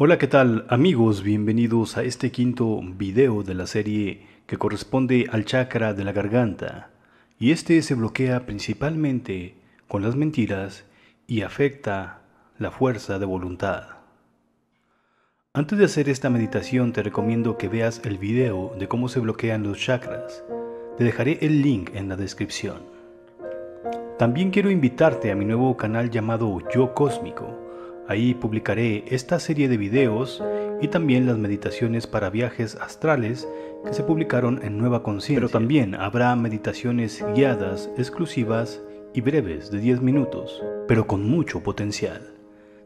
Hola, ¿qué tal amigos? Bienvenidos a este quinto video de la serie que corresponde al chakra de la garganta. Y este se bloquea principalmente con las mentiras y afecta la fuerza de voluntad. Antes de hacer esta meditación te recomiendo que veas el video de cómo se bloquean los chakras. Te dejaré el link en la descripción. También quiero invitarte a mi nuevo canal llamado Yo Cósmico. Ahí publicaré esta serie de videos y también las meditaciones para viajes astrales que se publicaron en Nueva Conciencia. Pero también habrá meditaciones guiadas, exclusivas y breves de 10 minutos, pero con mucho potencial.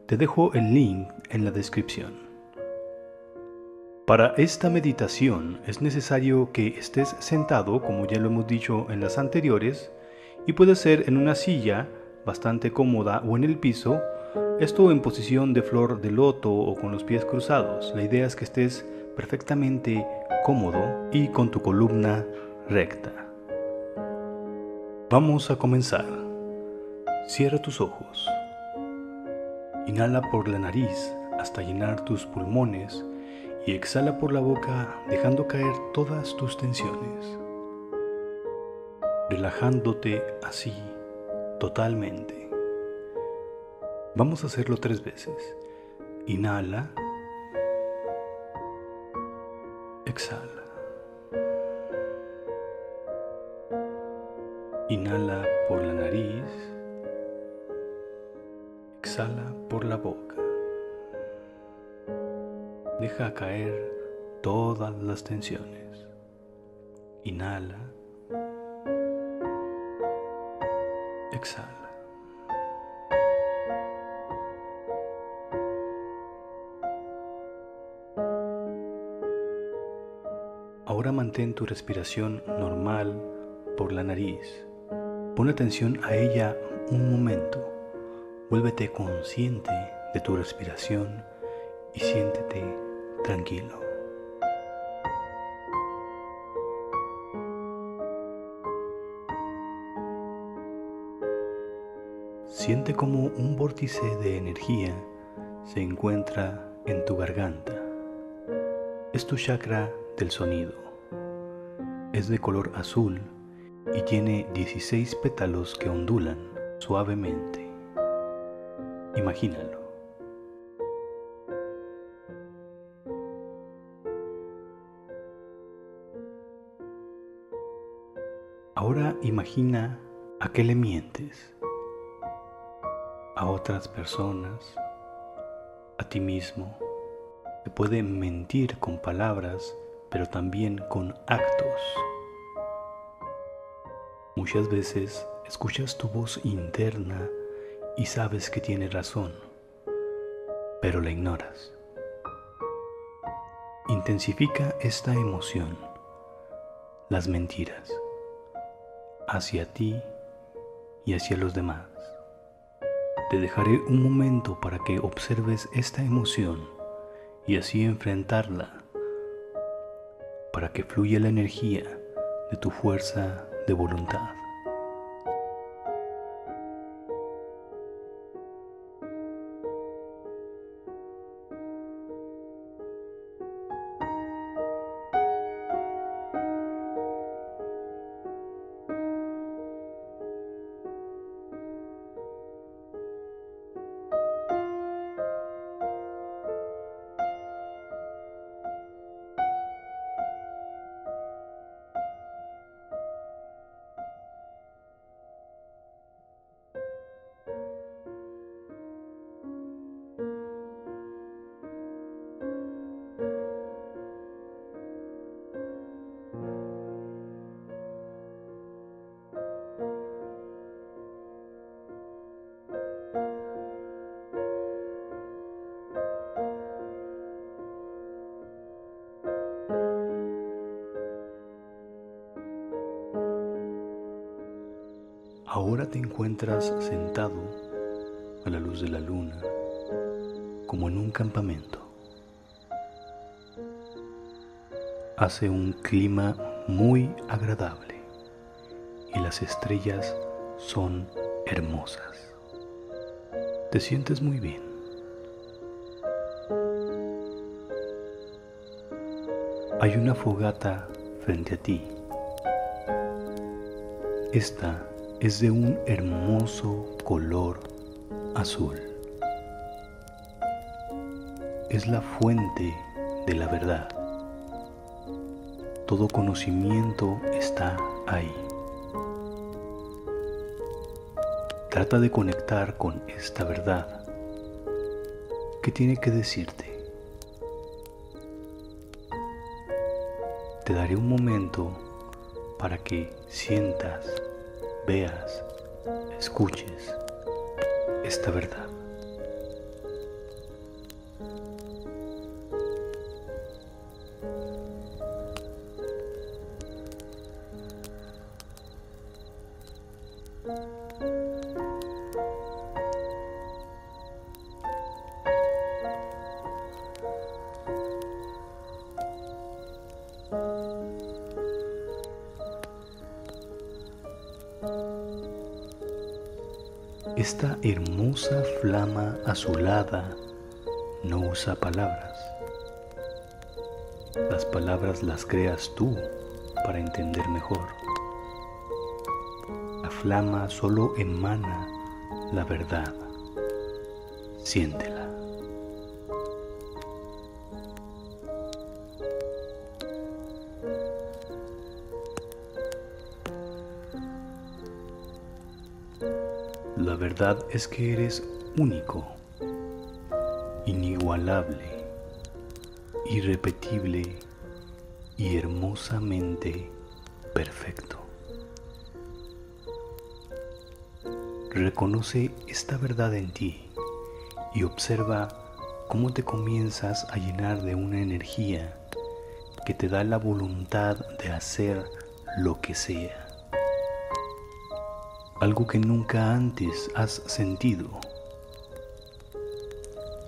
Te dejo el link en la descripción. Para esta meditación es necesario que estés sentado, como ya lo hemos dicho en las anteriores, y puede ser en una silla bastante cómoda o en el piso, esto en posición de flor de loto o con los pies cruzados. La idea es que estés perfectamente cómodo y con tu columna recta. Vamos a comenzar. Cierra tus ojos. Inhala por la nariz hasta llenar tus pulmones y exhala por la boca dejando caer todas tus tensiones, relajándote así totalmente. Vamos a hacerlo tres veces. Inhala, exhala. Inhala por la nariz, exhala por la boca. Deja caer todas las tensiones. Inhala. Exhala. Ahora mantén tu respiración normal por la nariz. Pon atención a ella un momento. Vuélvete consciente de tu respiración y siéntete tranquilo. Siente como un vórtice de energía se encuentra en tu garganta. Es tu chakra del sonido. Es de color azul y tiene 16 pétalos que ondulan suavemente. Imagínalo. Ahora imagina a qué le mientes. A otras personas, a ti mismo. Se puede mentir con palabras, pero también con actos. Muchas veces escuchas tu voz interna y sabes que tiene razón, pero la ignoras. Intensifica esta emoción, las mentiras hacia ti y hacia los demás. Te dejaré un momento para que observes esta emoción y así enfrentarla, para que fluya la energía de tu fuerza de voluntad. Ahora te encuentras sentado a la luz de la luna, como en un campamento. Hace un clima muy agradable y las estrellas son hermosas. Te sientes muy bien. Hay una fogata frente a ti. Esta es de un hermoso color azul. Es la fuente de la verdad. Todo conocimiento está ahí. Trata de conectar con esta verdad. ¿Qué tiene que decirte? Te daré un momento para que sientas, veas, escuches esta verdad. Esta hermosa flama azulada no usa palabras. Las palabras las creas tú para entender mejor. La flama solo emana la verdad. Siéntela. Es que eres único, inigualable, irrepetible y hermosamente perfecto. Reconoce esta verdad en ti y observa cómo te comienzas a llenar de una energía que te da la voluntad de hacer lo que sea algo que nunca antes has sentido.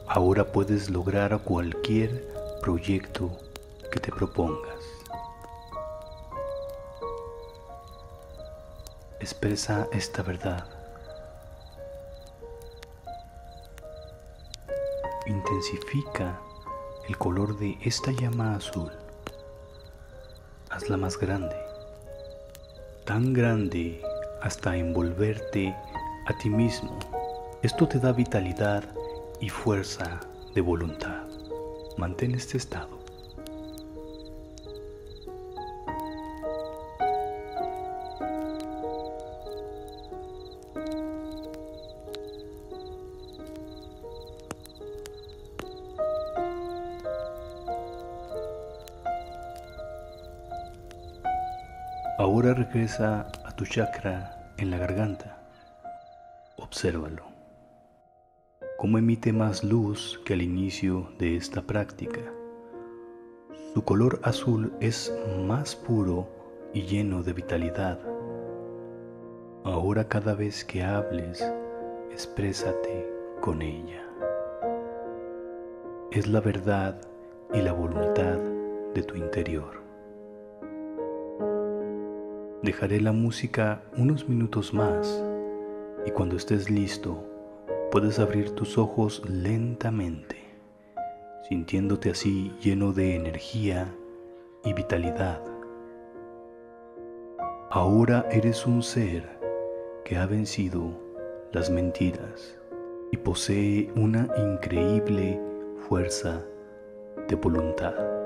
Ahora puedes lograr cualquier proyecto que te propongas. Expresa esta verdad. Intensifica el color de esta llama azul. Hazla más grande, tan grande hasta envolverte a ti mismo. Esto te da vitalidad y fuerza de voluntad. Mantén este estado. Ahora regresa a tu chakra en la garganta. Obsérvalo. Cómo emite más luz que al inicio de esta práctica. Su color azul es más puro y lleno de vitalidad. Ahora cada vez que hables, exprésate con ella. Es la verdad y la voluntad de tu interior. Dejaré la música unos minutos más y cuando estés listo puedes abrir tus ojos lentamente, sintiéndote así lleno de energía y vitalidad. Ahora eres un ser que ha vencido las mentiras y posee una increíble fuerza de voluntad.